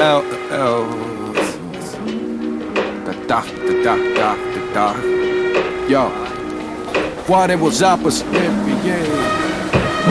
L L. The doc, the doc, doc, the doc. Yo, what it was up, was NBA.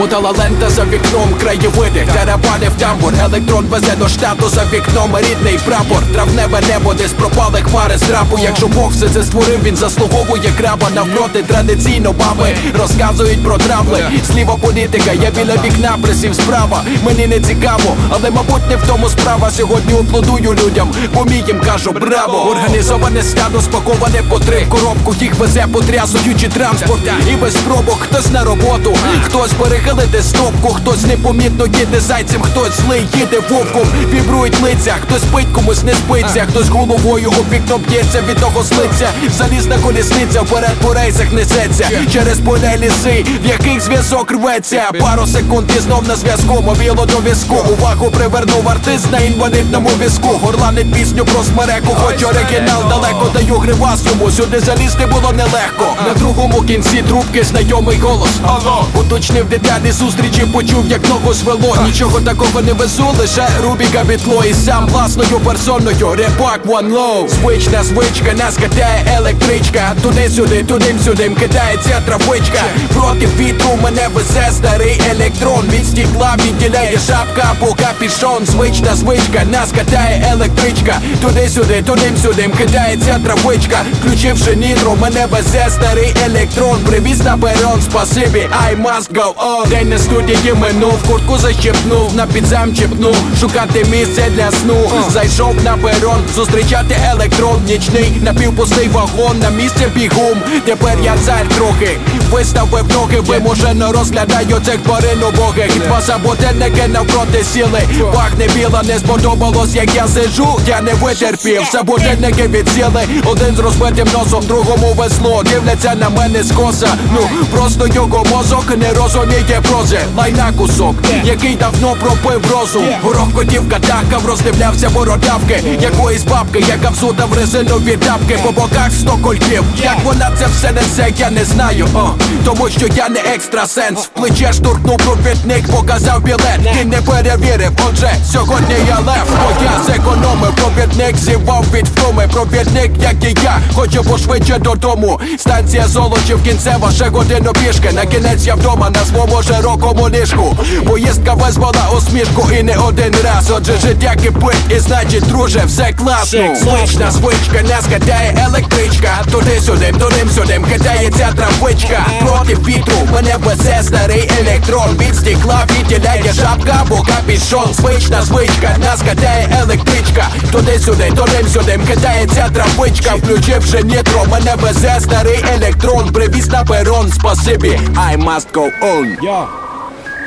Мотала лента за вікном краєвиди Терапани в тамбур, електрон везе до штату за вікном. Рідний прапор Травневе небо, десь пропали хмари з трапу Якщо Бог все це створив, він заслуговує краба. Навпроти традиційно баби розказують про травли Сліва політика, я біля вікна присів справа. Мені не цікаво, але мабуть не в тому справа. Сьогодні аплодую людям, помій їм кажу браво. Організоване стадо спаковане по три. Коробку їх везе потрясуючи транспорт. І без пробок хтось на роботу, хтось перехилити стопку, хтось непомітно їде зайцем, хтось злий їде вовком, вібрують лиця, хтось спить, комусь не спиться, хтось головою об вікно б'ється, від того слиться, залізна колісниця вперед по рейсах несеться, через поля ліси, в яких зв'язок рветься. Пару секунд і знов на зв'язку, мобіло до візку Увагу привернув артист на інвалідному візку. Горланить пісню про смереку, хоч оригінал далеко даю гривас йому. Сюди залізти було нелегко. На другому кінці трубки знайомий голос. Алло, уточнив деталі зустрічі, почув, як ногу звело. Нічого такого не везу, лише Рубіка бітло і сам власною персоною. Репак one low Звична звичка, нас катає електричка. Туди-сюди, туди-сюди кидається травичка. Проти вітру мене везе старий електрон. Від стекла відділяє шапка, або капішон. Звична звичка, нас катає електричка. Туди-сюди, туди-сюди кидається травичка. Включивши нітро, мене везе старий електрон. Привіз на перон, спасибі, I must go on День на студії минув, куртку защепнув, на підзем чіпнув, шукати місце для сну. Зайшов на перон, зустрічати електрон нічний, напівпустий вагон, на місце бігум. Тепер я цар трохи, виставив ноги, вимушено розглядаю цих тварин убогих. Два саботельники навпроти сіли, пахне біла, не сподобалось, як я сижу, я не витерпів. Саботельники відсіли, один з розбитим носом, другому весло. Дивляться на мене скоса. Ну просто його мозок не розуміє прози. Лайна кусок, який давно пропив розум. Горох котів катакав, роздивлявся бородавки якоїсь бабки, яка взута в резинові тапки по боках сто кольків. Як вона це все несе, я не знаю. О, тому що я не екстрасенс. В плече штурхнув провідник, показав білет. Він не перевірив. Отже, сьогодні я лев, бо я зекономив. Провідник зівав від втоми. Провідник, як і я, хочу пошвидше додому. Станція Золочів, кінцева, ще годину пішки. На кінець я вдома на широкому ліжку. Поїздка визвала усмішку і не один раз. Отже, життя кипить, і значить, друже, все класно. Звична звичка, нас катає електричка. Туди-сюди, туди-сюди, кидається травичка. Проти вітру мене везе старий електрон. Від стекла відділяє шапка, або капішон. Звична звичка, нас катає електричка. Туди-сюди, туди-сюди, кидається травичка. Включивши нітро, мене везе старий електрон. Привіз на перон, спасибі, I must go on. Йо,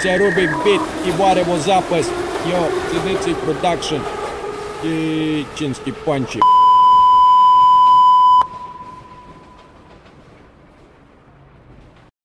це Рубік Біт і варимо запис. Йо, Синиці продакшн і Чинські панчі.